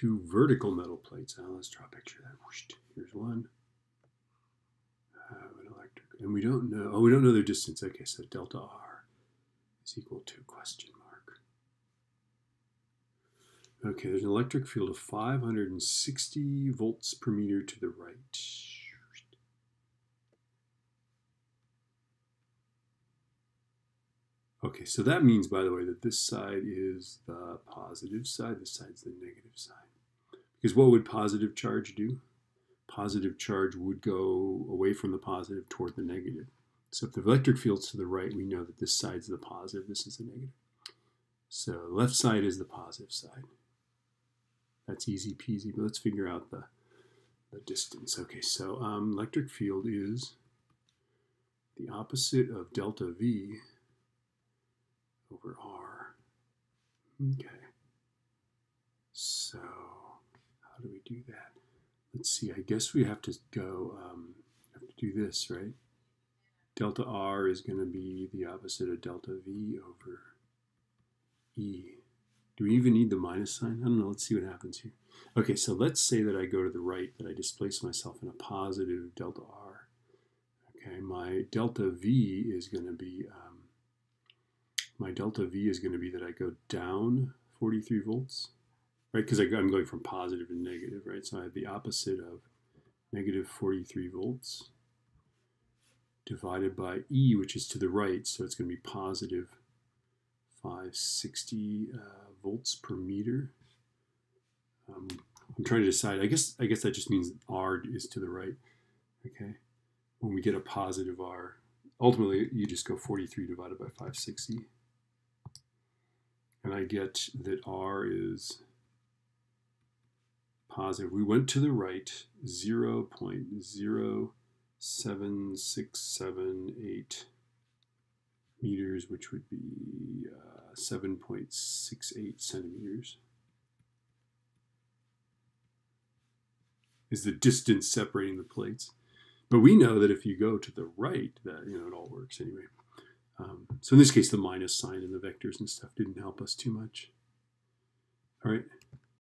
two vertical metal plates. Now let's draw a picture of that. Here's one. Have an electric, and we don't know. Oh, we don't know their distance. Okay, so delta r is equal to question mark. Okay, there's an electric field of 560 volts per meter to the right. Okay, so that means, by the way, that this side is the positive side, this side's the negative side. Because what would positive charge do? Positive charge would go away from the positive toward the negative. So if the electric field's to the right, we know that this side's the positive, this is the negative. So left side is the positive side. That's easy peasy, but let's figure out the, the distance. Okay, so um, electric field is the opposite of delta V over R. Okay. So how do we do that? Let's see, I guess we have to go, um, have to do this, right? Delta R is going to be the opposite of delta V over E. Do we even need the minus sign? I don't know. Let's see what happens here. Okay, so let's say that I go to the right, that I displace myself in a positive delta R. Okay, my delta V is going to be um, my delta V is going to be that I go down 43 volts, right? Because I'm going from positive to negative, right? So I have the opposite of negative 43 volts divided by E, which is to the right, so it's going to be positive 560 uh, volts per meter. Um, I'm trying to decide. I guess I guess that just means R is to the right. Okay. When we get a positive R, ultimately you just go 43 divided by 560 and I get that R is positive. We went to the right 0 0.07678 meters, which would be uh, 7.68 centimeters. Is the distance separating the plates. But we know that if you go to the right, that you know it all works anyway. Um, so in this case, the minus sign and the vectors and stuff didn't help us too much. All right.